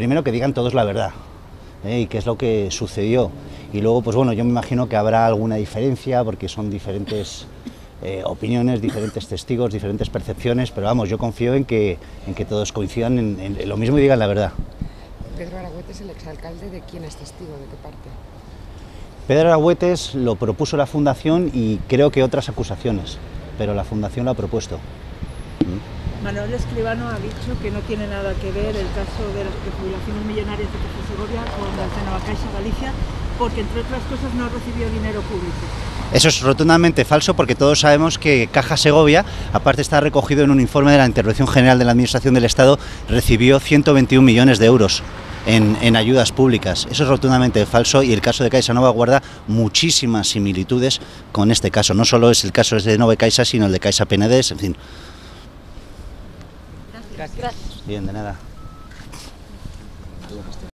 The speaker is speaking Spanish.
primero que digan todos la verdad ¿eh? y qué es lo que sucedió. Y luego, pues bueno, yo me imagino que habrá alguna diferencia porque son diferentes eh, opiniones, diferentes testigos, diferentes percepciones, pero vamos, yo confío en que, en que todos coincidan en, en lo mismo y digan la verdad. Pedro Aragüete es el exalcalde de quién es testigo, de qué parte. Pedro Aragüetes lo propuso la Fundación y creo que otras acusaciones, pero la Fundación lo ha propuesto. Manuel Escribano ha dicho que no tiene nada que ver el caso de las prejubilaciones millonarias de Caja Segovia con las de Navacaixa Galicia, porque entre otras cosas no recibió dinero público. Eso es rotundamente falso porque todos sabemos que Caja Segovia, aparte está recogido en un informe de la Intervención General de la Administración del Estado, recibió 121 millones de euros en, ayudas públicas. Eso es rotundamente falso y el caso de Caixa Nova guarda muchísimas similitudes con este caso. No solo es el caso de Nova Caixa, sino el de Caixa Penedés, en fin. Gracias. Bien, de nada. Gracias.